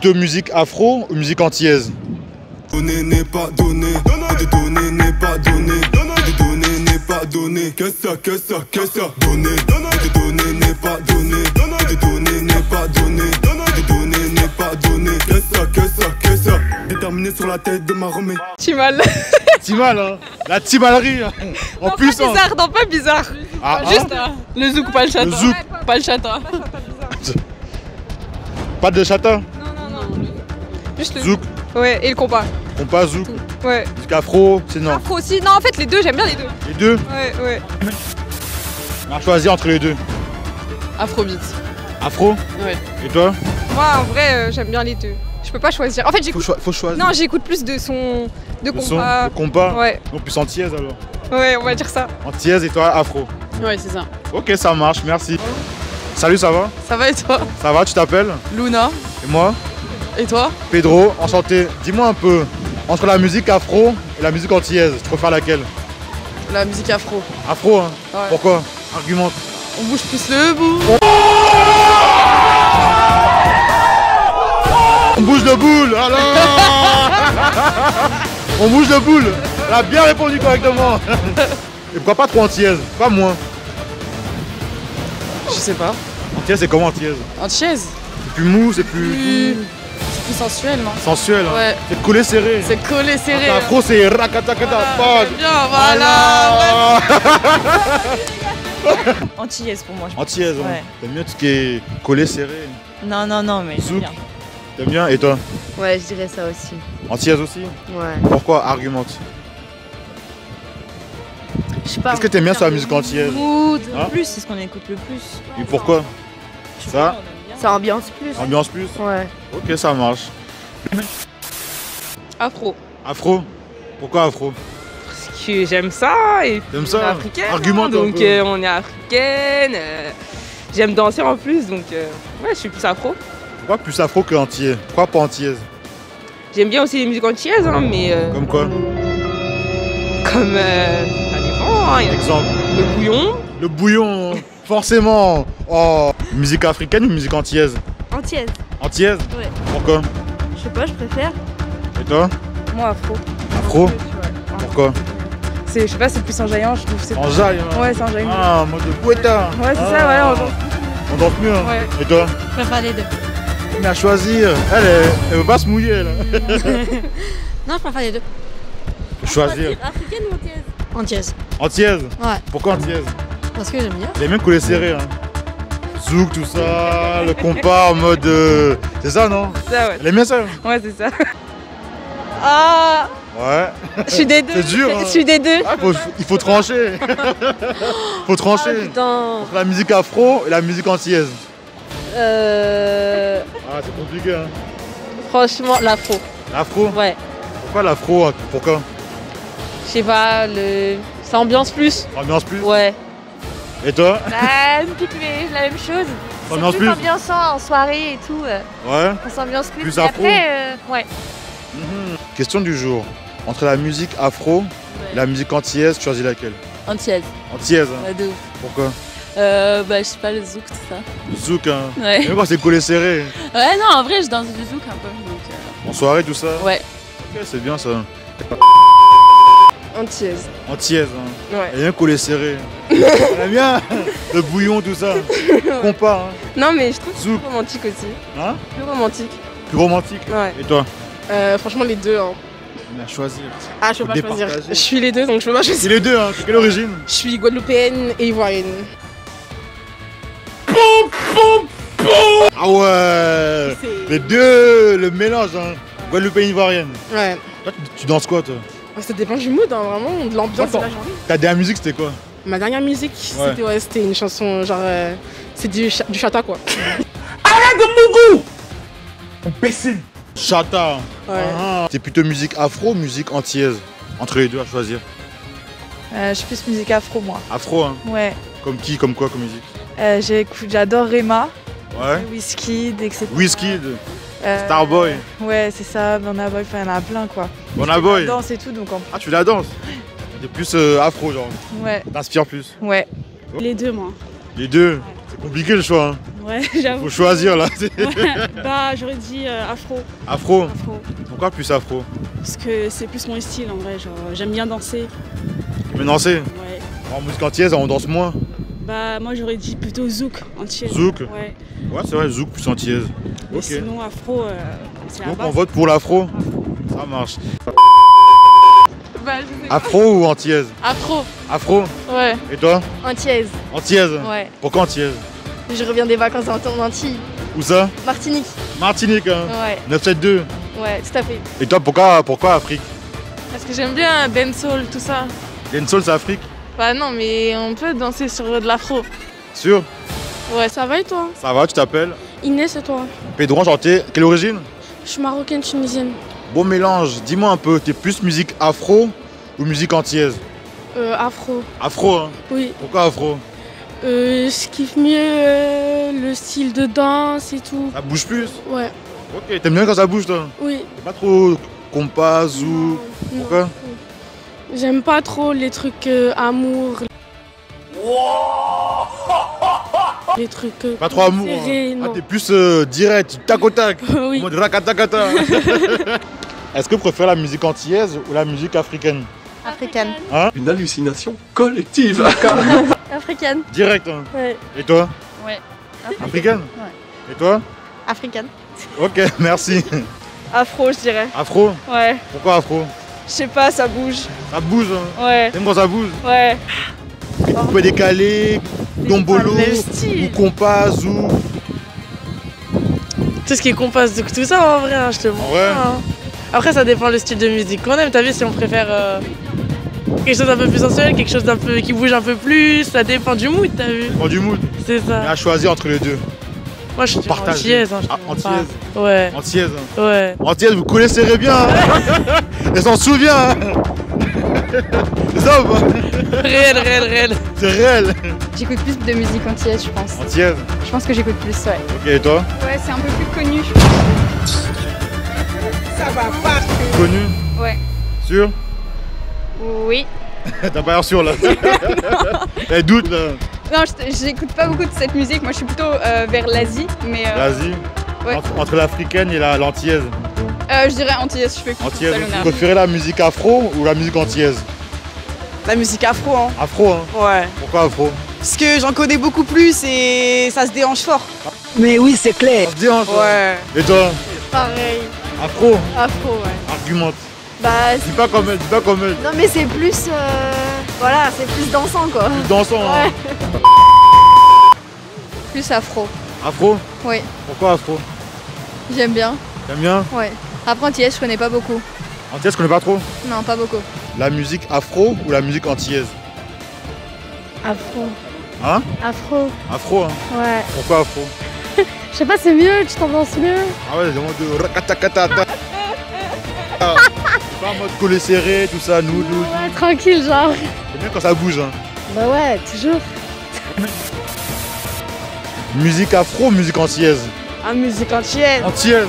plutôt musique afro ou musique antillaise Donner n'est pas donné, donner n'est pas donné, donner n'est pas donné. Que ça, que ça, que ça, donner, donner n'est pas donné, donner n'est pas donné, donner n'est pas donné. Que ça, que ça, que ça, déterminé sur la tête de ma remée. Timal. Timal, hein La timalerie hein. En non, puissance pas bizarre, non, pas bizarre. Ah, Juste hein le zouk, pas le chata. Le zouk. Pas le chata. Pas de chata. Juste le Zouk Ouais, et le compas. Compas, zouk Ouais. Musique afro C'est non Afro aussi. Non, en fait, les deux, j'aime bien les deux. Les deux Ouais, ouais. On choisir entre les deux Afrobeat. Afro Ouais. Et toi Moi, en vrai, euh, j'aime bien les deux. Je peux pas choisir. En fait, faut, j'écoute. choi- faut choisir Non, j'écoute plus de son. de Le son, compas. le compas Ouais, Non plus antillaise alors ouais, on va dire ça. Antillaise et toi afro Ouais, c'est ça. Ok ça marche, merci Salut ça va Ça va et toi Ça va, tu t'appelles Luna. Et moi Et toi Pedro, enchanté. Dis-moi un peu, entre la musique afro et la musique antillaise, tu préfères laquelle La musique afro. Afro, hein Ouais. Pourquoi Argumente. On bouge plus le bout. On bouge de boule, alors On bouge de boule Elle a bien répondu correctement Et pourquoi pas trop antillaise? Pas moins. Je sais pas. Antillaise, c'est comment antillaise? Antillaise? C'est plus mou, c'est plus Plus. C'est plus sensuel, non sensuel. hein. Ouais. C'est collé serré. C'est collé serré. Ah, Afro, c'est rakatakata. Voilà, j'aime bien, voilà. Voilà. Antillaise pour moi. je- Antillaise, hein. Ouais. T'aimes bien tout ce qui est collé serré. Non, non, non, mais j'aime Zouk. bien. T'aimes bien Et toi? Ouais, je dirais ça aussi. Antillaise aussi? Ouais. Pourquoi? Argumente. Je sais pas. Qu'est-ce que t'aimes bien sur la musique antillaise? Mood, Hein? Plus, c'est ce qu'on écoute le plus. Et pourquoi? Ça? Ça ambiance plus. Ambiance plus Ouais. Ok, ça marche. Afro. Afro Pourquoi afro Parce que j'aime ça et T'aimes on est ça africaine. Hein, un donc peu. euh, on est africaine. euh, j'aime danser en plus, donc euh, ouais, je suis plus afro. Pourquoi plus afro que antillais Pourquoi pas antillaise? J'aime bien aussi les musiques antillaises, hein, mais euh, Comme quoi? comme euh, ça dépend, hein, Exemple. le bouillon. Le bouillon, forcément Oh Musique africaine ou musique antillaise? Antillaise. Antillaise? Ouais. Pourquoi? Je sais pas, je préfère. Et toi? Moi, afro. Afro? Pourquoi? C'est, je sais pas, c'est plus enjaillant, je trouve. C'est... Hein. Ouais, c'est enjaillant. Ah, mode de poeta Ouais, c'est Ah. ça, ouais, on danse. On danse mieux hein. Ouais. Et toi? Je préfère les deux. Mais à choisir Elle, elle, elle veut pas se mouiller là Non, je préfère les deux. Choisir Africaine ou antillaise? Antillaise. Antillaise Ouais. Pourquoi antillaise? Parce que j'aime bien. Les mêmes collés serrés hein. Zouk, tout ça, le compas en mode. euh, C'est ça non? Ça, ouais. Elle aime bien ça Ouais, c'est ça. Ah, Ouais. je suis des deux. C'est dur, hein. Je suis des deux. Ah, faut- il faut trancher. faut trancher. Putain. Entre la musique afro et la musique antillaise. Euh. Ah, c'est compliqué. Hein. Franchement, l'afro. L'afro? Ouais. Pourquoi l'afro hein? Pourquoi? Je sais pas, le. Ça ambiance plus. Ambiance plus? Ouais. Et toi Bah, une petite la même chose. C'est Ambiance plus plus ambiançant en soirée et tout. euh, Ouais. on s'ambiance plus. Afro. Après, euh, ouais. Mhm. Question du jour. Entre la musique afro et la musique antillaise, tu choisis laquelle Antillaise. Antillaise, hein Ouais, de ouf. Pourquoi Euh, bah, je sais pas, le zouk, tout ça. Le zouk, hein. Ouais. Même quand c'est collé serré. Ouais, non, en vrai, je danse du zouk un peu. Donc, euh, En soirée, tout ça Ouais. Ok, c'est bien ça. Antillaise. Antillaise, hein. Ouais. Elle aime bien collé serré. Elle aime bien le bouillon, tout ça. Compas, hein. Non, mais je trouve que c'est Zouk. plus romantique aussi. Hein Plus romantique. Plus romantique. Ouais. Et toi Euh, franchement, les deux. Hein. On a choisi. Ah, je peux pas choisir. Je suis les deux, donc je peux pas choisir. C'est les deux, hein. C'est quelle origine Je suis guadeloupéenne et ivoirienne. Ah ouais Les deux, le mélange, hein. Guadeloupéenne ivoirienne. Ouais. Toi, tu danses quoi, toi Ça dépend du mood, hein, vraiment, de l'ambiance de la journée. Ta dernière musique, c'était quoi? Ma dernière musique, Ouais. c'était ouais, c'était une chanson genre. euh, c'est du, cha- du chata quoi. Chata. Ouais. Ah. C'est plutôt musique afro ou musique antillaise? Entre les deux à choisir. euh, je suis plus musique afro, moi. Afro, hein. Ouais. Comme qui, comme quoi, comme musique? Euh, j'écoute- j'adore Rema, Ouais. Whisky, etc. Wizkid, Euh, Starboy, Ouais, c'est ça, Burna Boy, enfin, il y en a plein, quoi. Burna La Boy. danse et tout, donc en Ah, tu la danses T'es plus euh, afro, genre. Ouais, T'inspires plus. ouais. Les deux, moi. Les deux. C'est compliqué le choix, hein. Ouais, j'avoue. Faut choisir là. Bah, j'aurais dit euh, afro. Afro. Afro. Pourquoi plus afro Parce que c'est plus mon style en vrai. Genre, j'aime bien danser. Mais danser. Ouais. En musique antillaise, on danse moins. Bah, moi j'aurais dit plutôt zouk entier. Zouk Ouais. Ouais, c'est vrai, zouk plus antillaise. Mais Ok. sinon, afro, euh, c'est la Donc base. on vote pour l'afro Ça marche. Bah, je sais Afro ou antillaise Afro. Afro Ouais. Et toi Antillaise. Antillaise Ouais. Pourquoi antillaise Je reviens des vacances en Antilles. Où ça Martinique. Martinique, hein Ouais. 972. Ouais, tout à fait. Et toi, pourquoi, pourquoi Afrique Parce que j'aime bien dancehall, tout ça. Dancehall, c'est Afrique Bah non, mais on peut danser sur de l'afro. Sûr Ouais, ça va et toi Ça va, tu t'appelles Inès et toi Pedro Enchanté. Quelle origine Je suis marocaine tunisienne. Bon mélange. Dis-moi un peu, t'es plus musique afro ou musique antillaise Euh, afro. Afro, hein Oui. Pourquoi afro Euh, je kiffe mieux euh, le style de danse et tout. Ça bouge plus Ouais. Ok, t'aimes bien quand ça bouge, toi Oui. T'es pas trop compas ou... Pourquoi J'aime pas trop les trucs euh, amour. Les trucs. euh, Pas trop amour. serrés, hein. Ah, t'es plus euh, direct, tac au tac. oui. En mode rakatakata. Est-ce que vous préférez la musique antillaise ou la musique africaine? Africaine. Une hallucination collective. Africaine. Direct, hein Ouais. Et toi? Ouais. Africaine? Ouais. Et toi? Africaine. Ok, merci. Afro, je dirais. Afro? Ouais. Pourquoi afro? Je sais pas, ça bouge. Ça bouge, hein Ouais. T'aimes quand ça bouge Ouais. Coupé décalé, dombolo, pas le ou compas, ou... Tout ce qui est compas, tout ça en vrai, hein, je te montre. Ouais. hein. Après, ça dépend le style de musique qu'on aime. T'as vu si on préfère euh, quelque chose d'un peu plus sensuel, quelque chose d'un peu qui bouge un peu plus. Ça dépend du mood, t'as vu Prends du mood. C'est Et ça. à choisir entre les deux. Moi, je suis antillaise. Hein, je Ah, pas. antillaise. Ouais, Antillaise. hein. ouais. Antillaise, vous connaissez bien. Hein Elle s'en souvient. Hein C'est ça ou pas? Réel, réel, réel. C'est réel. J'écoute plus de musique antillaise, je pense. Antillaise. Je pense que j'écoute plus, ouais. Ok, et toi? Ouais, c'est un peu plus connu. Connu? Ouais. Sûr? Oui. T'as pas l'air sûr là. Elle doute là. Non, j'écoute pas beaucoup de cette musique. Moi, je suis plutôt euh, vers l'Asie, mais euh, L'Asie. ouais. Entre, entre l'africaine et la- l'antillaise. euh, je dirais antillaise. Je fais plus Antillaise. Vous préférez la musique afro ou la musique antillaise? La musique afro, hein. Afro, hein Ouais. Pourquoi afro? Parce que j'en connais beaucoup plus et ça se déhanche fort. Mais oui, c'est clair. Ça se dérange ça Ouais. Et toi? Pareil. Afro? Afro, ouais. Argumente. Bah, Dis pas comme elle, dis pas comme elle. non, mais c'est plus. Voilà, c'est plus dansant, quoi. Dansant, hein. Plus afro. Afro Oui. Pourquoi afro J'aime bien. T'aimes bien Ouais. Après, antillaise, je connais pas beaucoup. Antillaise, je connais pas trop. Non, pas beaucoup. La musique afro ou la musique antillaise Afro. Hein Afro. Afro, hein Ouais. Pourquoi afro Je sais pas, c'est mieux, tu t'en danses mieux. Ah ouais, vraiment de pas en mode collé serré, tout ça, nous, nous. Ouais, tranquille, genre. C'est bien quand ça bouge, hein. Bah ouais, toujours. Musique afro musique antillaise Ah, musique antillaise. Antillaise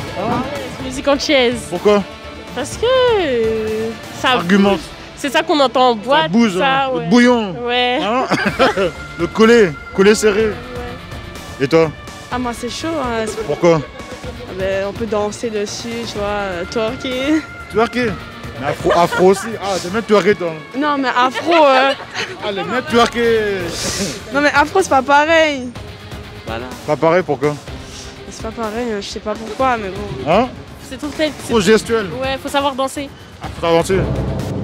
Musique antillaise. Pourquoi? Parce que euh, ça Argumente. bouge. C'est ça qu'on entend en boîte. Ça bouge, ça, hein. ouais. Le bouillon. Ouais. Hein Le collé, collé serré. Et toi? Ah, moi, c'est chaud. Hein. Pourquoi? Ah, ben, on peut danser dessus, tu vois, euh, twerker. Twerker Mais afro, afro aussi. Ah, t'aimes bien twerker, toi Non, mais afro. euh, Ah, les twerker Non, mais afro, c'est pas pareil. Voilà. Pas pareil, pourquoi C'est pas pareil, hein, je sais pas pourquoi, mais bon. Hein? C'est tout fait. c'est- Trop gestuel. Ouais, faut savoir danser. Ah, faut savoir danser.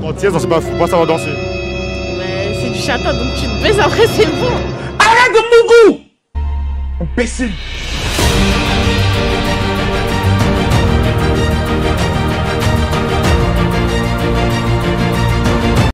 Antillaise, non, c'est pas, faut pas savoir danser. Ouais, c'est du chata, donc tu te baises après, c'est bon. Imbécile.